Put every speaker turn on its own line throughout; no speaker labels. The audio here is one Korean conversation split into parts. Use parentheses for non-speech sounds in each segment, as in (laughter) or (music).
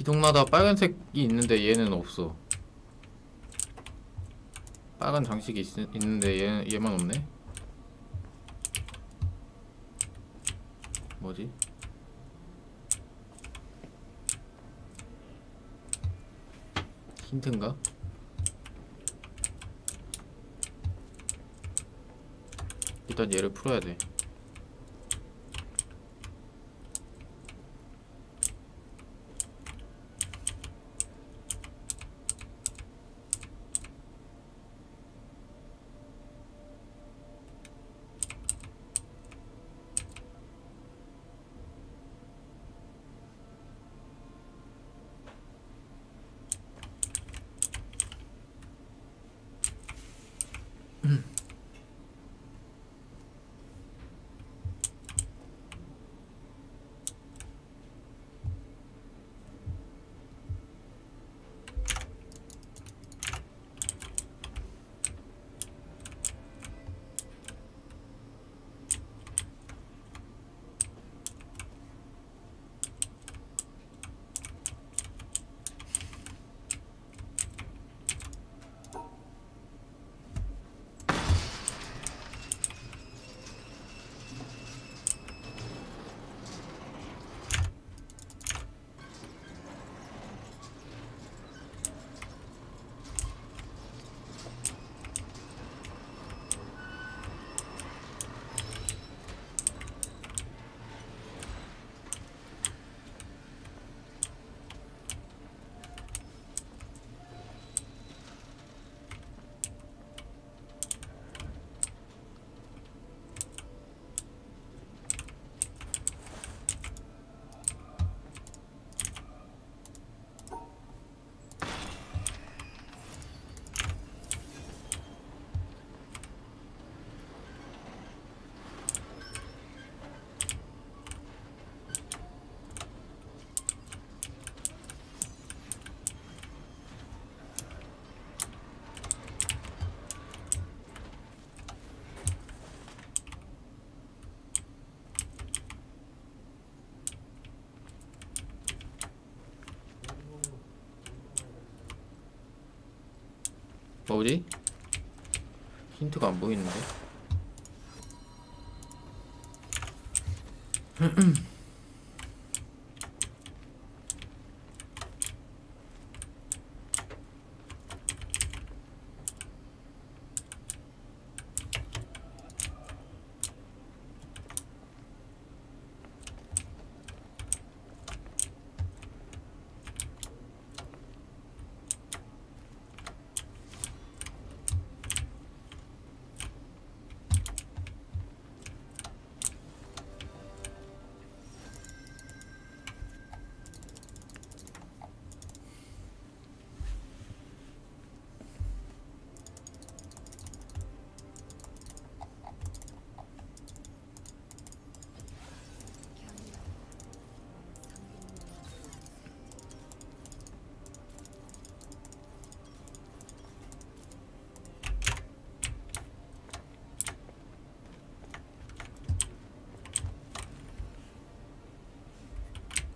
기둥마다 빨간색이 있는데 얘는 없어. 빨간 장식이 있, 있는데 얘, 얘만 없네? 뭐지? 힌트인가? 일단 얘를 풀어야 돼. 뭐지? 힌트가 안 보이는데? (clears throat)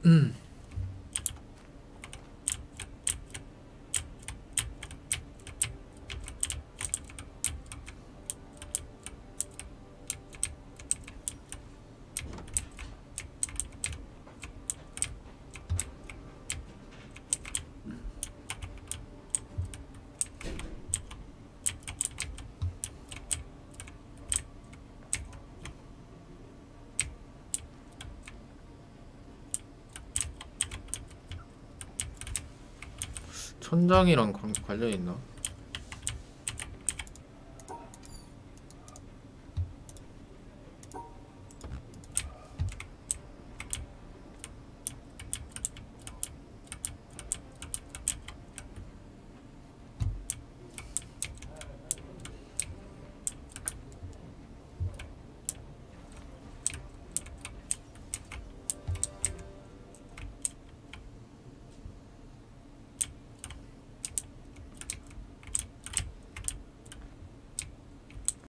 うん。 천장이랑 관, 관련 있나?